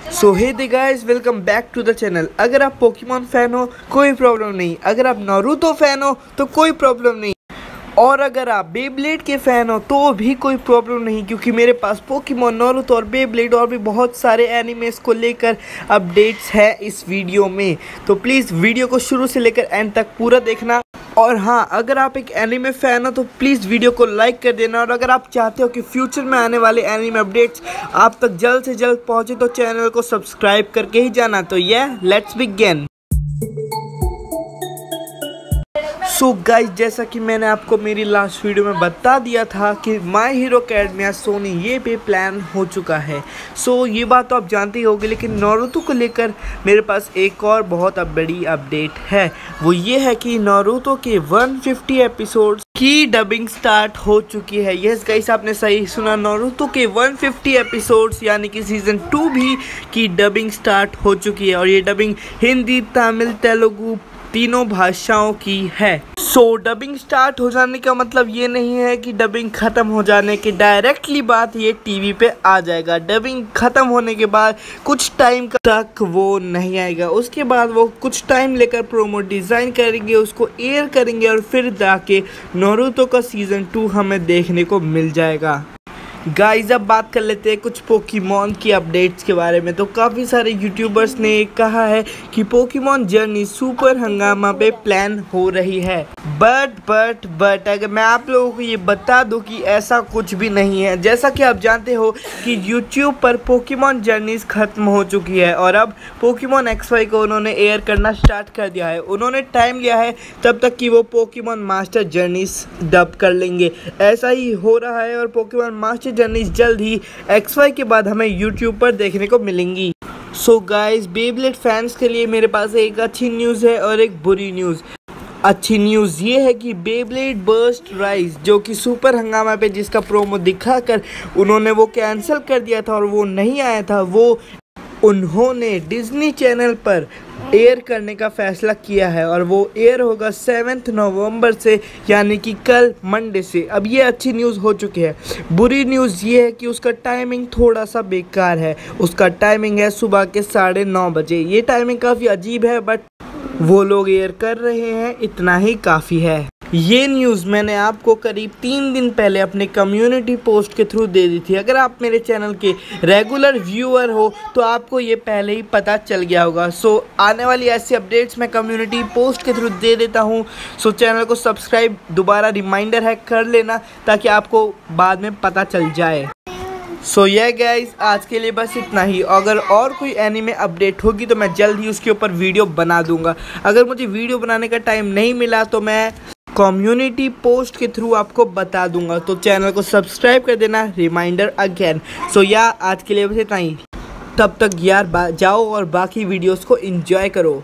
So hey the guys welcome back to the channel अगर आप Pokemon fan हो, कोई प्रॉब्लम नहीं. अगर आप नारुतो फ़ैन हो तो कोई प्रॉब्लम नहीं. और अगर आप बेब्लेड के फ़ैन हो तो भी कोई प्रॉब्लम नहीं, क्योंकि मेरे पास पोकेमोन नारुतो और बेब्लेड और भी बहुत सारे एनिमेस को लेकर अपडेट्स है इस वीडियो में. तो प्लीज़ वीडियो को शुरू से लेकर एंड तक पूरा देखना. और हाँ अगर आप एक एनिमे फ़ैन हो तो प्लीज़ वीडियो को लाइक कर देना। और अगर आप चाहते हो कि फ्यूचर में आने वाले एनिमे अपडेट्स आप तक जल्द से जल्द पहुँचे तो चैनल को सब्सक्राइब करके ही जाना। तो यह let's begin so so guys जैसा कि मैंने आपको मेरी लास्ट वीडियो में बता दिया था कि माई हीरो अकेडमिया सोनी ये पे प्लान हो चुका है। सो so, ये बात तो आप जानते ही होगी लेकिन नौरुतो को लेकर मेरे पास एक और बहुत अब बड़ी अपडेट है। वो ये है कि नौरुतो के 150 एपिसोड्स की डबिंग स्टार्ट हो चुकी है। यस गाइस आपने सही सुना नौरुतो के 150 एपिसोड्स यानी कि सीज़न टू भी की डबिंग स्टार्ट हो चुकी है। और ये डबिंग हिंदी तमिल तेलुगु तीनों भाषाओं की है। सो so, डबिंग स्टार्ट हो जाने का मतलब ये नहीं है कि डबिंग ख़त्म हो जाने के डायरेक्टली बात ये टीवी पे आ जाएगा। डबिंग ख़त्म होने के बाद कुछ टाइम तक वो नहीं आएगा। उसके बाद वो कुछ टाइम लेकर प्रोमो डिज़ाइन करेंगे उसको एयर करेंगे और फिर जाके नोरूतो का सीज़न टू हमें देखने को मिल जाएगा। गाइस अब बात कर लेते हैं कुछ पोकीमोन की अपडेट्स के बारे में। तो काफ़ी सारे यूट्यूबर्स ने कहा है कि पोकीमोन जर्नी सुपर हंगामा पे प्लान हो रही है। बट बट बट अगर मैं आप लोगों को ये बता दूँ कि ऐसा कुछ भी नहीं है, जैसा कि आप जानते हो कि यूट्यूब पर पोकीमोन जर्नीज खत्म हो चुकी है और अब पोकीमोन एक्स वाई को उन्होंने एयर करना स्टार्ट कर दिया है। उन्होंने टाइम लिया है तब तक कि वो पोकीमोन मास्टर जर्नीज डब कर लेंगे। ऐसा ही हो रहा है और पोकीमोन मास्टर अच्छी जर्नी जल्द ही एक्स वाई के बाद हमें यूट्यूब पर देखने को मिलेंगी। सो गाइस बेबलेट फैंस के लिए मेरे पास एक अच्छी न्यूज़ है और एक बुरी न्यूज़ अच्छी न्यूज़ ये है कि बेबलेट बर्स्ट राइज जो कि सुपर हंगामा पे जिसका प्रोमो दिखाकर उन्होंने वो कैंसिल कर दिया था और वो नहीं आया था, वो उन्होंने डिज्नी चैनल पर एयर करने का फैसला किया है और वो एयर होगा सेवेंथ नवंबर से, यानी कि कल मंडे से। अब ये अच्छी न्यूज़ हो चुकी है। बुरी न्यूज़ ये है कि उसका टाइमिंग थोड़ा सा बेकार है। उसका टाइमिंग है सुबह के साढ़े नौ बजे। ये टाइमिंग काफ़ी अजीब है बट वो लोग एयर कर रहे हैं, इतना ही काफ़ी है। ये न्यूज़ मैंने आपको करीब तीन दिन पहले अपने कम्युनिटी पोस्ट के थ्रू दे दी थी। अगर आप मेरे चैनल के रेगुलर व्यूअर हो तो आपको ये पहले ही पता चल गया होगा। सो आने वाली ऐसी अपडेट्स मैं कम्युनिटी पोस्ट के थ्रू दे देता हूँ। सो चैनल को सब्सक्राइब दोबारा रिमाइंडर है, कर लेना, ताकि आपको बाद में पता चल जाए। सो यह गाइस आज के लिए बस इतना ही। अगर और कोई एनिमे अपडेट होगी तो मैं जल्द ही उसके ऊपर वीडियो बना दूँगा। अगर मुझे वीडियो बनाने का टाइम नहीं मिला तो मैं कम्युनिटी पोस्ट के थ्रू आपको बता दूँगा। तो चैनल को सब्सक्राइब कर देना रिमाइंडर अगेन सो या आज के लिए बस इतना ही। तब तक यार जाओ और बाकी वीडियोस को एंजॉय करो।